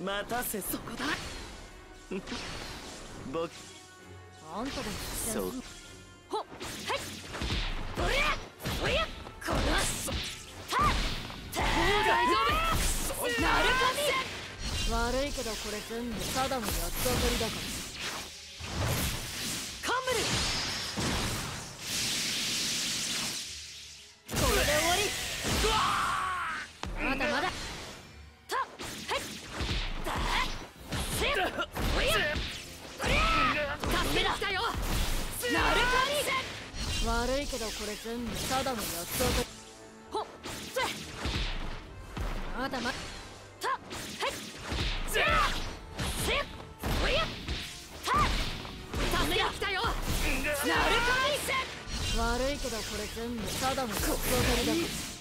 待たせそこだ。僕。あんたでもそう。ほっ。はい。おりゃ。おりゃ。このたた大丈夫。なるかみ悪いけどこれ全部ただの八つ当たりだから悪いけどこれ全部ただのやつ当たりほっつまだまたはいじゃせっおりゃた助けが来たよなるかいせ悪いけどこれ全部ただのやつ当たりだ